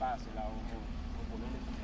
pase la o,